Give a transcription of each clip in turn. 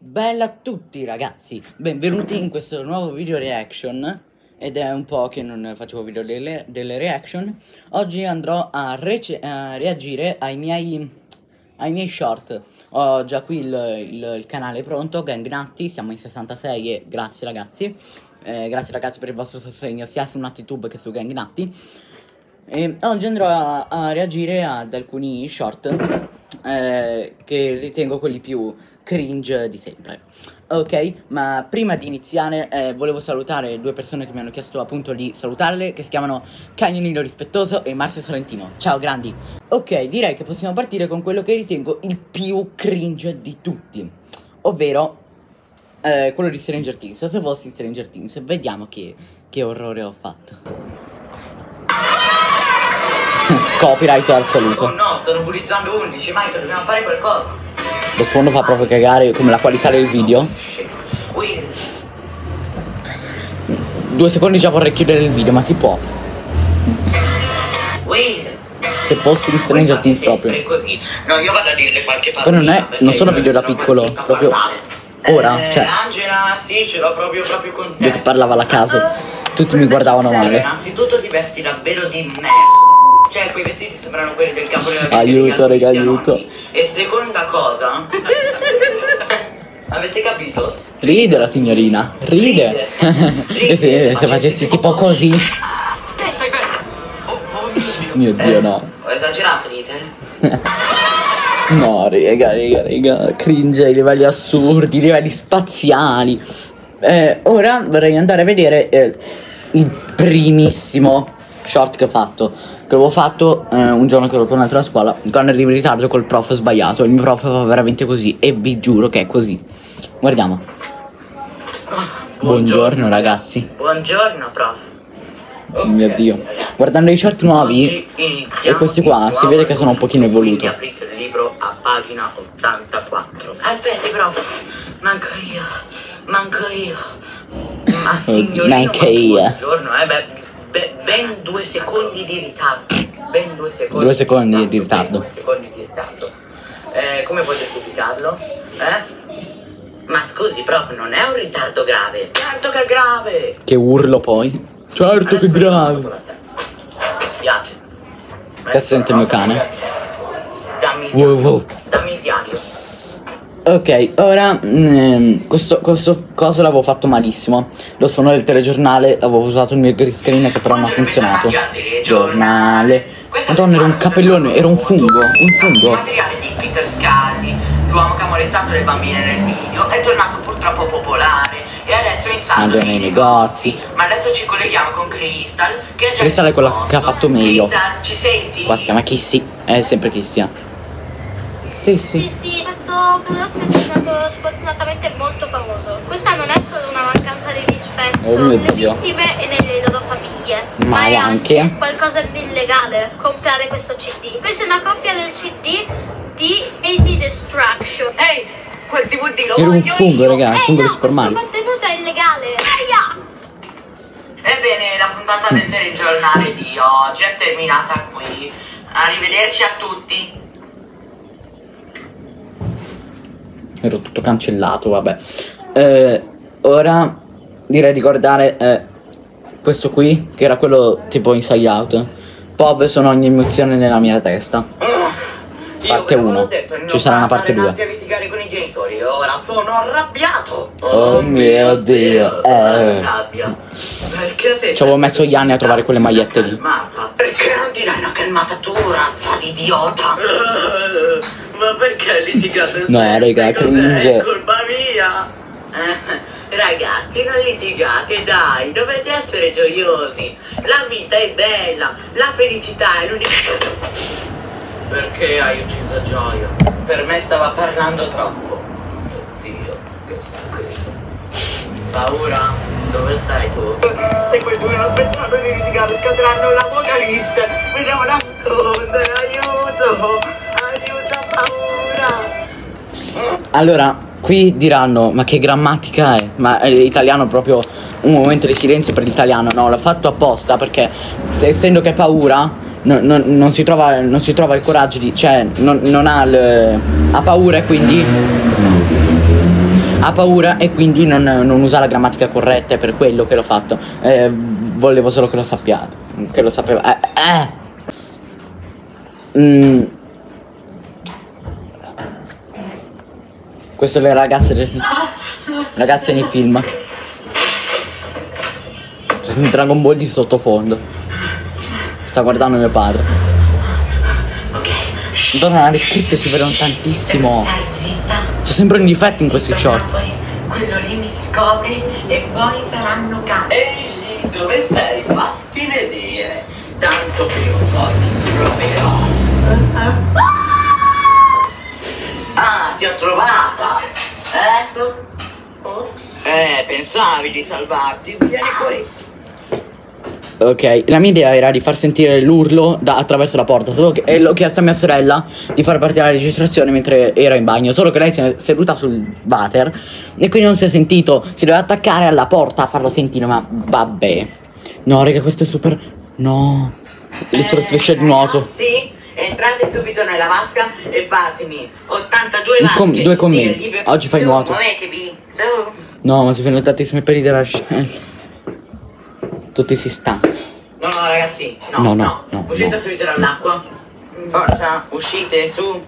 Bella a tutti ragazzi, benvenuti in questo nuovo video reaction. Ed è un po' che non facevo video delle, delle reaction. Oggi andrò a, a reagire ai miei, ai miei short. Ho già qui il, il, il canale pronto, Gang Natti, siamo in 66 e grazie ragazzi. Eh, Grazie ragazzi per il vostro sostegno sia su NattiTube che su Gang Natti. E oggi andrò a, a reagire ad alcuni short eh, che ritengo quelli più cringe di sempre. Ok, ma prima di iniziare eh, volevo salutare due persone che mi hanno chiesto appunto di salutarle, che si chiamano Cagnolino Rispettoso e Marzio Sorrentino. Ciao grandi! Ok, direi che possiamo partire con quello che ritengo il più cringe di tutti, ovvero eh, quello di Stranger Things. Se fossi Stranger Things, vediamo che, che orrore ho fatto. Copyright al saluto. Oh no, stanno bullizzando 11, Michael, dobbiamo fare qualcosa. Lo sfondo fa proprio cagare come la qualità del video. Due secondi già vorrei chiudere il video, ma si può. Se fossi in Stranger Things proprio. No, io vado a dirle qualche parola. Però non è. Non sono video da piccolo, proprio. Ora, eh, cioè. Angela, sì, ce l'ho proprio, proprio con te. Io che parlava alla caso. Tutti mi guardavano male. Innanzitutto ti vesti davvero di merda. Cioè, quei vestiti sembrano quelli del capo della Aiuto, raga, aiuto. E seconda cosa. Avete capito? Ride la signorina, ride. ride. se, se facessi tipo così. Oh, oh, mio dio, no. Ho esagerato, dite? no, raga, raga, raga. Cringe ai livelli assurdi, livelli spaziali. Eh, ora vorrei andare a vedere eh, il primissimo short che ho fatto che avevo fatto eh, un giorno che ero tornato da scuola quando arrivo in ritardo col prof sbagliato. Il mio prof fa veramente così e vi giuro che è così. Guardiamo. Buongiorno, buongiorno ragazzi. Buongiorno prof. Oh okay. mio dio. Guardando i short nuovi e questi qua si vede che sono un pochino evoluti. aprite il libro a pagina 84 aspetti prof. Manco io. Manco io. Ma signorino manco io. buongiorno eh beh Be ben due secondi di ritardo. Ben due secondi, due secondi di ritardo. Due secondi di ritardo. Eh, come puoi giustificarlo? Eh? Ma scusi, prof, non è un ritardo grave. Certo che è grave! Che urlo poi? Certo Adesso che è grave! Mi spiace. Cazzo sente il mio cane? Dammi il. Wow, wow. Ok, ora ehm, questo, questo coso l'avevo fatto malissimo. Lo suono del telegiornale, avevo usato il mio green screen che però non ha funzionato. Giornale. Madonna, era un capellone, era un fungo, un fungo. Il materiale di Peter Scully, l'uomo che ha molestato le bambine nel video, è tornato purtroppo popolare e adesso è in saldo nei negozi. Ma adesso ci colleghiamo con Crystal, che è già Crystal è quella che ha fatto meglio. Crystal, ci senti? Qua si chiama Kissy, è sempre Kissy. Sì, sì. Sì, sì, questo prodotto è diventato sfortunatamente molto famoso. Questa non è solo una mancanza di rispetto oh nelle vittime e nelle loro famiglie, ma, ma è anche, anche qualcosa di illegale comprare questo CD. Questa è una copia del CD di Easy Destruction. Ehi, quel DVD lo Era un fungo, io. raga, un fungo di Super Mario. questo contenuto è illegale. Aia! Ebbene, la puntata del telegiornale di oggi è terminata qui. Arrivederci a tutti. Ero tutto cancellato, vabbè. Eh, ora direi di guardare eh, questo qui, che era quello tipo Inside Out. Pop sono ogni emozione nella mia testa. Parte 1. Ci sarà una parte 2. con i genitori. Ora sono arrabbiato. Oh, oh mio dio. Eh. Ci avevo messo gli anni a trovare quelle magliette lì. Perché non dirai una calmata tu, razza di idiota? Ma perché litigate No, raga, cringe. È colpa mia. Eh, ragazzi, non litigate, dai, dovete essere gioiosi. La vita è bella, la felicità è l'unica. Perché hai ucciso Gioia? Per me stava parlando troppo. Oddio, che schifo. Paura? Dove stai tu? Se quei due non aspettano di litigare, scatteranno l'apocalisse. Mi devo nascondere, aiuto! Allora, qui diranno, ma che grammatica è? Ma è l'italiano proprio un momento di silenzio per l'italiano. No, l'ho fatto apposta perché se, essendo che è paura, no, no, non, si trova, non, si trova, il coraggio di... cioè, non, non ha, il, ha paura e quindi... ha paura e quindi non, non usa la grammatica corretta, è per quello che l'ho fatto. Eh, volevo solo che lo sappiate, che lo sapeva. Eh, eh. Mm. Queste le ragazze, le ragazze nei film. C'è un Dragon Ball di sottofondo. Sta guardando mio padre. Ok. Madonna, le scritte si vedono tantissimo. C'è sempre un difetto in questi short. Quello lì mi scopre e poi saranno cani. Ehi, dove stai? Fatti vedere. Tanto prima o poi ti troverò. Ti ho trovata. Ecco. Ops. Eh, pensavi di salvarti? Vieni qui. Ok, la mia idea era di far sentire l'urlo da- attraverso la porta, solo che e l'ho chiesto a mia sorella di far partire la registrazione mentre era in bagno, solo che lei si è seduta sul water e quindi non si è sentito, si deve attaccare alla porta a farlo sentire, ma vabbè. No, raga, questo è super... No. L'istruttrice di nuoto. Sì, entrate subito nella vasca e fatemi 82 Un vasche. com- due commenti. di- Oggi fai Su, nuoto. Muovetevi, su. No, ma si fanno tantissimi peli della scena. Tutti si stancano. No, no, ragazzi, no, No, no, no, no, Uscite no. subito dall'acqua. Forza, uscite, su.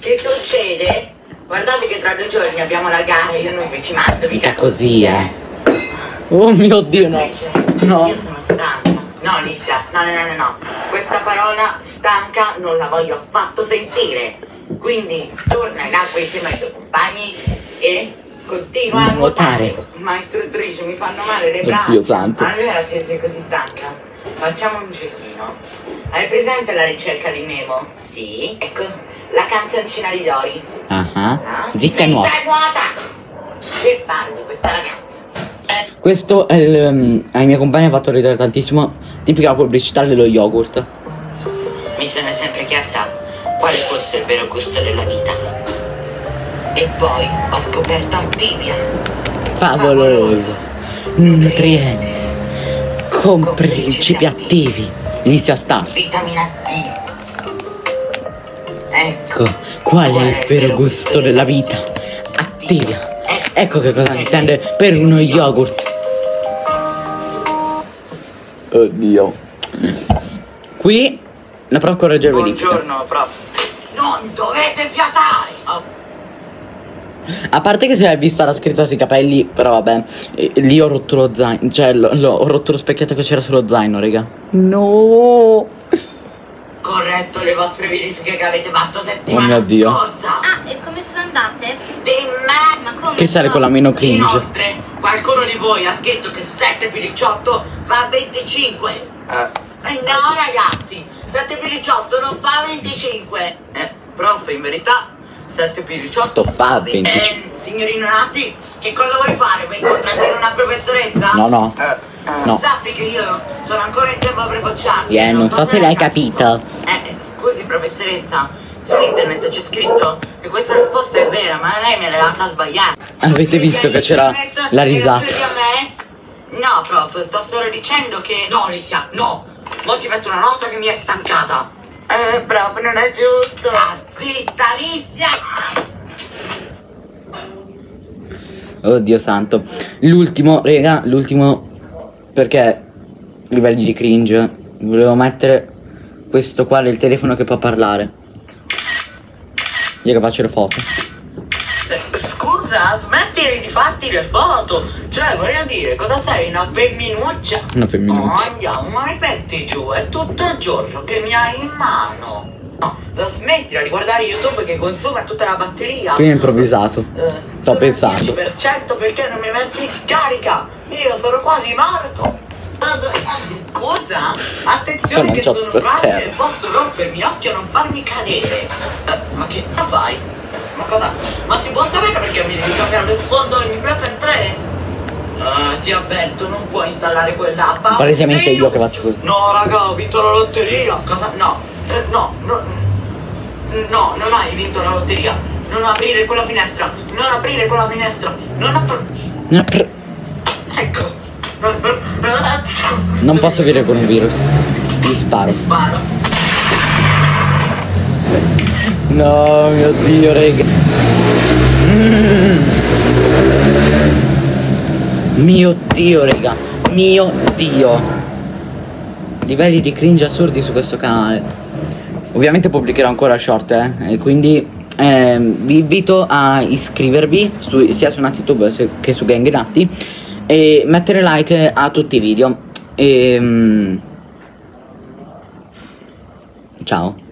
Che succede? Guardate che tra due giorni abbiamo la gara e io non vi ci mando, mica così, eh. Oh mio Dio, no. No. Io sono stanca. No, Lisa, no, no, no, no. Questa parola stanca non la voglio affatto sentire. Quindi torna in acqua insieme ai tuoi compagni e continua a Nuotare. Ma istruttrice, mi fanno male le braccia. santo. Allora se sei così stanca, facciamo un giochino. Hai presente la ricerca di Nemo? Sì. Ecco, la canzoncina di Dori. Ah ah. Ah? Zitta e nuota. Zitta e nuota! Che parli questa ragazza? Questo è il. um, ai miei compagni ha fatto ridere tantissimo. Tipica pubblicità dello yogurt. Mi sono sempre chiesta quale fosse il vero gusto della vita. E poi ho scoperto Attivia. Favoloso. Nutriente. Con principi attivi. Inizia a stare. Vitamina D. Ecco. Ecco, qual è il vero gusto della vita? Attivia. Ecco che cosa intende per uno yogurt. Oddio. Qui la prof corregge. Buongiorno, prof. Non dovete fiatare! Oh, A parte che se hai vista la scritta sui capelli, però vabbè, eh, lì ho rotto lo zaino, cioè ho rotto lo specchietto che c'era sullo zaino, raga. No. Corretto le vostre verifiche che avete fatto settimana Oh mio Dio. scorsa. Ah, e come sono andate? Di me! Ma come? Che sale con la meno cringe. Inoltre, qualcuno di voi ha scritto che 7 più 18 fa 25. Eh no ragazzi, 7 più 18 non fa 25. Eh, prof, in verità 7 più 18 fa 25. Eh, signorino Nati, che cosa vuoi fare? Vuoi contraddire una professoressa? No, no. No. Sappi che io sono ancora in tempo per bocciarti. Yeah, non so se l'hai capito. Eh, scusi professoressa, su internet c'è scritto che questa risposta è vera, ma lei me l'ha data sbagliata. Avete visto che c'era la risata? Non a? No, prof, sto solo dicendo che... No, Alicia, no! Mo ti metto una nota che mi è stancata. Eh, prof, non è giusto. Ah, zitta, Alicia! Oddio santo. L'ultimo, raga, l'ultimo. Perché livelli di cringe. Volevo mettere questo qua del telefono che può parlare. Io che faccio le foto. Eh, Scusa, smetti di farti le foto. Cioè, voglio dire, cosa sei, una femminuccia? Una femminuccia. Oh, andiamo, ma mi metti giù, è tutto il giorno che mi hai in mano. No, la smettila di guardare YouTube che consuma tutta la batteria. Quindi ho improvvisato. Eh, Sto pensando. 10% perché non mi metti in carica. Io sono quasi morto. Scusa, attenzione che sono fragile terra. e posso rompermi occhio e non farmi cadere. Eh, ma che cosa fai? Ma cosa? Ma si può sapere perché mi devi cambiare lo sfondo ogni 2x3? Ah, ti avverto, non puoi installare quell'app. Palesemente io che faccio così. No, raga, ho vinto la lotteria. Cosa? No, eh, no, no. No, non hai vinto la lotteria. Non aprire quella finestra. Non aprire quella finestra. Non aprire. Non posso vivere con un virus. Mi sparo. Sparo. No, mio dio, raga. Mm. Mio dio, raga. Mio dio. Livelli di cringe assurdi su questo canale. Ovviamente pubblicherò ancora short, eh. E quindi eh, vi invito a iscrivervi su, sia su NatiTube che su Gang Natti e mettere like a tutti i video. E, um, ciao.